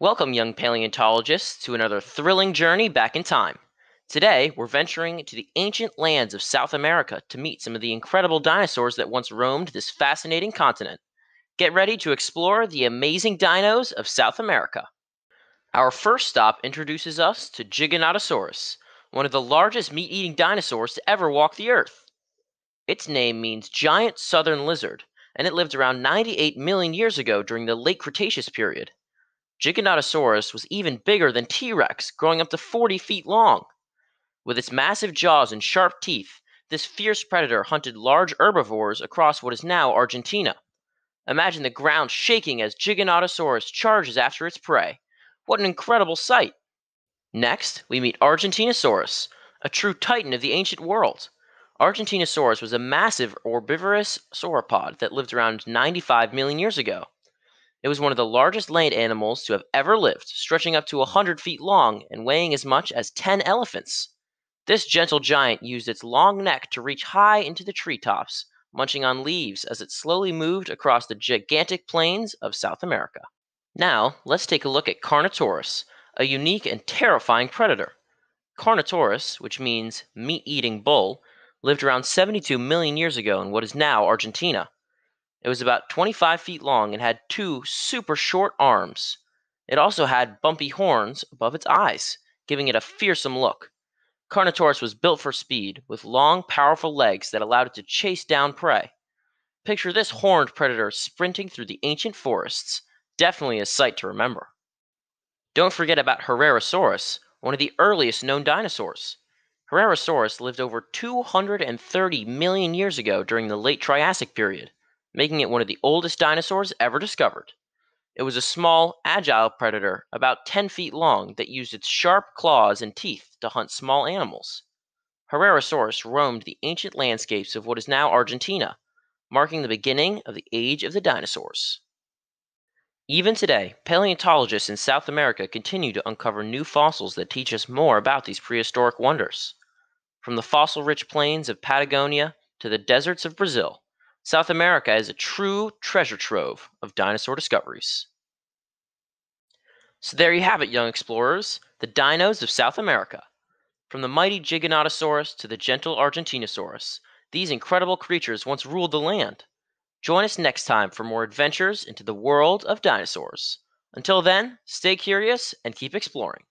Welcome, young paleontologists, to another thrilling journey back in time. Today, we're venturing to the ancient lands of South America to meet some of the incredible dinosaurs that once roamed this fascinating continent. Get ready to explore the amazing dinos of South America. Our first stop introduces us to Giganotosaurus, one of the largest meat eating dinosaurs to ever walk the earth. Its name means giant southern lizard, and it lived around 98 million years ago during the late Cretaceous period. Giganotosaurus was even bigger than T Rex, growing up to 40 feet long. With its massive jaws and sharp teeth, this fierce predator hunted large herbivores across what is now Argentina. Imagine the ground shaking as Giganotosaurus charges after its prey. What an incredible sight! Next, we meet Argentinosaurus, a true titan of the ancient world. Argentinosaurus was a massive herbivorous sauropod that lived around 95 million years ago. It was one of the largest land animals to have ever lived, stretching up to 100 feet long and weighing as much as 10 elephants. This gentle giant used its long neck to reach high into the treetops, munching on leaves as it slowly moved across the gigantic plains of South America. Now, let's take a look at Carnotaurus, a unique and terrifying predator. Carnotaurus, which means meat eating bull, lived around 72 million years ago in what is now Argentina. It was about 25 feet long and had two super short arms. It also had bumpy horns above its eyes, giving it a fearsome look. Carnotaurus was built for speed, with long, powerful legs that allowed it to chase down prey. Picture this horned predator sprinting through the ancient forests. Definitely a sight to remember. Don't forget about Herrerasaurus, one of the earliest known dinosaurs. Herrerasaurus lived over 230 million years ago during the late Triassic period making it one of the oldest dinosaurs ever discovered. It was a small, agile predator about 10 feet long that used its sharp claws and teeth to hunt small animals. Herrerasaurus roamed the ancient landscapes of what is now Argentina, marking the beginning of the age of the dinosaurs. Even today, paleontologists in South America continue to uncover new fossils that teach us more about these prehistoric wonders. From the fossil rich plains of Patagonia to the deserts of Brazil, South America is a true treasure trove of dinosaur discoveries. So there you have it, young explorers, the dinos of South America. From the mighty Giganotosaurus to the gentle Argentinosaurus, these incredible creatures once ruled the land. Join us next time for more adventures into the world of dinosaurs. Until then, stay curious and keep exploring.